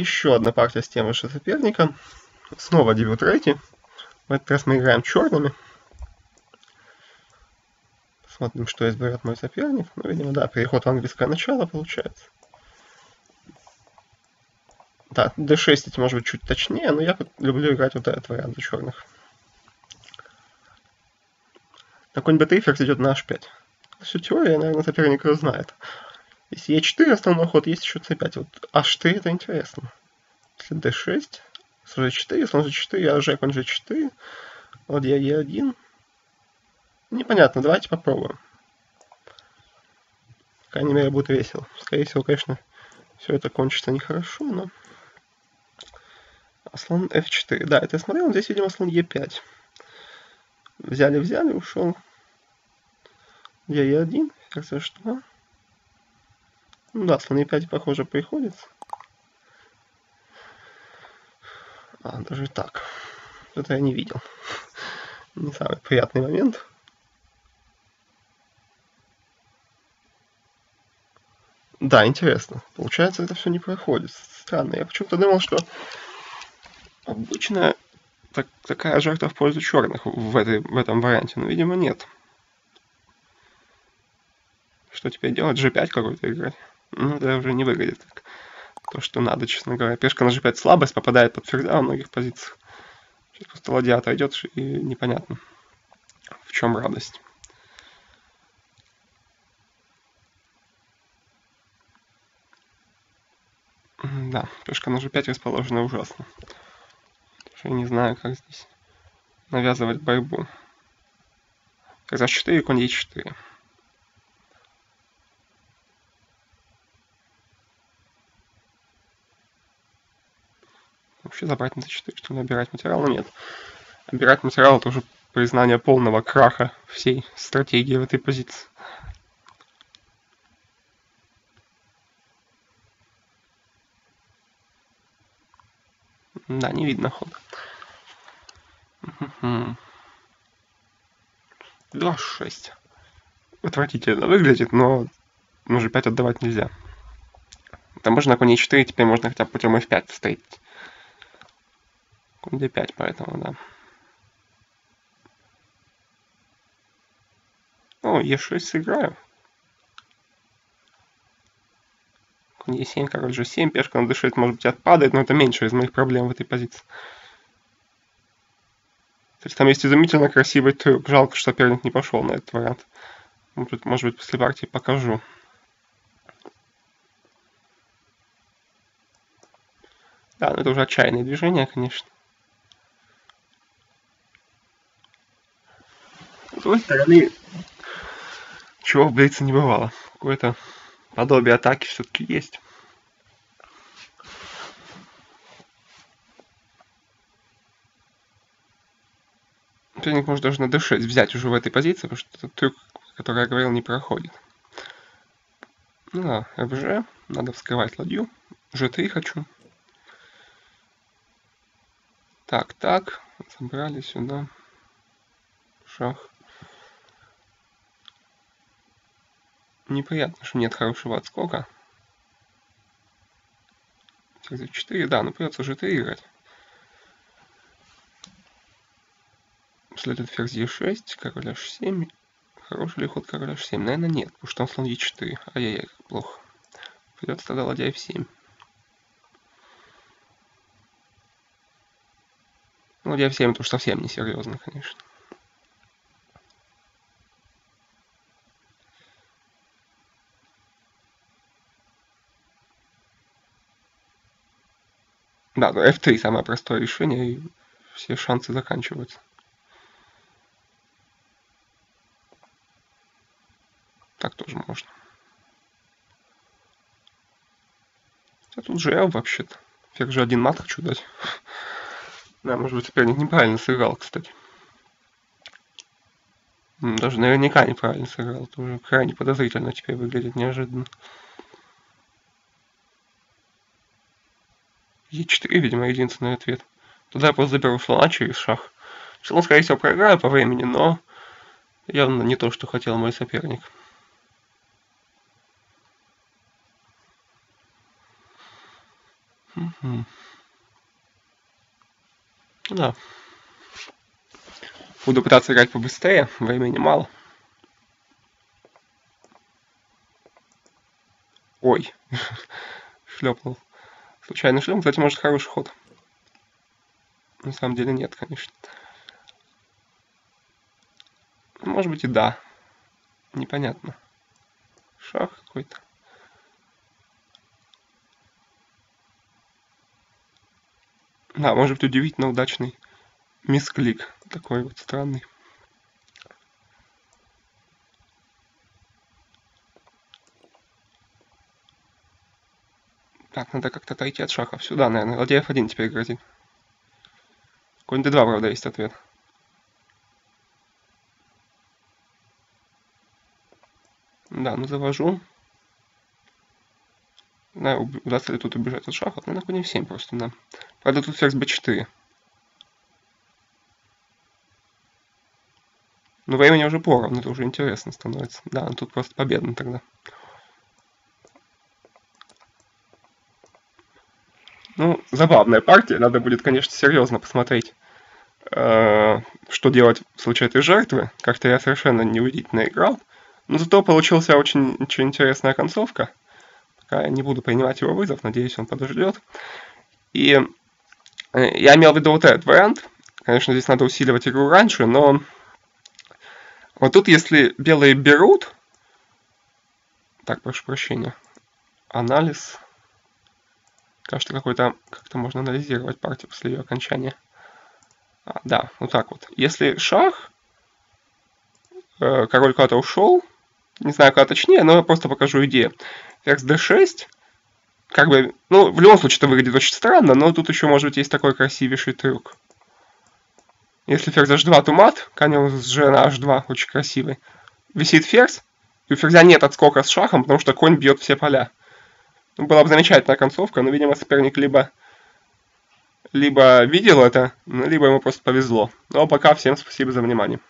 Еще одна партия с тем же соперником. Снова дебют Рэти. В этот раз мы играем черными. Посмотрим, что изберет мой соперник. Ну, видимо, да, переход в английское начало получается. Да, d6 эти может быть чуть точнее, но я люблю играть вот этот вариант за черных. На конь b3 ферзь идет на h5. Всю теорию, наверное, соперник ее знает. Если e4 основной ход, есть еще c5. Вот h3 это интересно. Если d6, с g4, если он g4, а g, конь g4, ладья e1. Непонятно, давайте попробуем. По крайней мере, будет весело. Скорее всего, конечно, все это кончится нехорошо, но... Слон f4. Да, это я смотрел, здесь, видимо, слон e5. Взяли-взяли, ушел. Я e1, ферзь h2. Ну да, слон e5, похоже, приходится. А, даже так. Это я не видел. Не самый приятный момент. Да, интересно. Получается, это все не проходит. Странно. Я почему-то думал, что обычно так, такая жертва в пользу черных в, этой, в этом варианте, но, видимо, нет. Что теперь делать? G5 какой-то играть? Ну, это уже не выглядит как то, что надо, честно говоря. Пешка на G5 слабость, попадает под ферзя во многих позициях. Сейчас просто ладья отойдет, и непонятно, в чем радость. Да, пешка на g5 расположена ужасно. Я не знаю, как здесь навязывать борьбу. Когда 4, конь e4. Вообще забрать на c4, что ли, обирать материал? Ну нет. Обирать материал это уже признание полного краха всей стратегии в этой позиции. Да, не видно ход. Два шесть. Отвратительно выглядит, но на g5 отдавать нельзя. Там можно конь e4, теперь можно хотя бы путем f5 встретить. Конь d5, поэтому, да. О, e6 сыграю. Конь e7, король g7, пешка на d6 может быть отпадает, но это меньше из моих проблем в этой позиции. То есть там есть изумительно красивый трюк. Жалко, что соперник не пошел на этот вариант. Может, может быть, после партии покажу. Да, но это уже отчаянное движение, конечно. Другой стороны, чего в Блице не бывало. Какое-то подобие атаки все-таки есть. Соперник может даже на d6 взять уже в этой позиции, потому что этот трюк, который я говорил, не проходит. Ну да, FG, надо вскрывать ладью. G3 хочу. Так, так, забрали сюда. Шах. Неприятно, что нет хорошего отскока. Ферзь 4, да, но придется уже 3 играть. Следует ферзь e6, король h7. Хороший ли ход король h7? Наверное, нет, потому что он слон e4. Ай-яй-яй, как плохо. Придется тогда ладья f7. Ну, ладья f7 это уж совсем несерьезно, конечно. Да, ну F3 самое простое решение, и все шансы заканчиваются. Так тоже можно. А тут же L вообще-то. Ферзь же один мат хочу дать. Да, может быть, соперник неправильно сыграл, кстати. Даже наверняка неправильно сыграл. Это уже крайне подозрительно теперь выглядит неожиданно. Е4, видимо, единственный ответ. Туда я просто заберу слона через шах. Слон, скорее всего, проиграю по времени, но явно не то, что хотел мой соперник. Ну да. Буду пытаться играть побыстрее, времени мало. Ой, шлепнул. Случайный шлем, кстати, может хороший ход. На самом деле нет, конечно. Может быть и да. Непонятно. Шах какой-то. Да, может быть удивительно удачный мисклик. Такой вот странный. Надо как-то отойти от шахов. Сюда, наверное. Ладья F1 теперь грозит. Конь D2, правда, есть ответ. Да, ну завожу. Знаю, удастся ли тут убежать от шахов. Наверное, конь F7 просто, да. Правда, тут ферзь B4. Но времени уже поровну, это уже интересно становится. Да, тут просто победно тогда. Ну, забавная партия. Надо будет, конечно, серьезно посмотреть, э, что делать в случае этой жертвы. Как-то я совершенно неубедительно играл. Но зато получился очень, очень интересная концовка. Пока я не буду принимать его вызов, надеюсь, он подождет. И э, я имел в виду вот этот вариант. Конечно, здесь надо усиливать игру раньше, но вот тут, если белые берут... Так, прошу прощения. Анализ. Кажется, какой-то как-то можно анализировать партию после ее окончания. А, да, вот так вот. Если шах, э, король куда-то ушел, не знаю, куда точнее, но я просто покажу идею. Ферзь d6, как бы, ну, в любом случае это выглядит очень странно, но тут еще, может быть, есть такой красивейший трюк. Если ферзь h2, то мат, конем с g на h2, очень красивый. Висит ферзь, и у ферзя нет отскока с шахом, потому что конь бьет все поля. Была бы замечательная концовка, но, видимо, соперник либо, либо видел это, либо ему просто повезло. Но пока всем спасибо за внимание.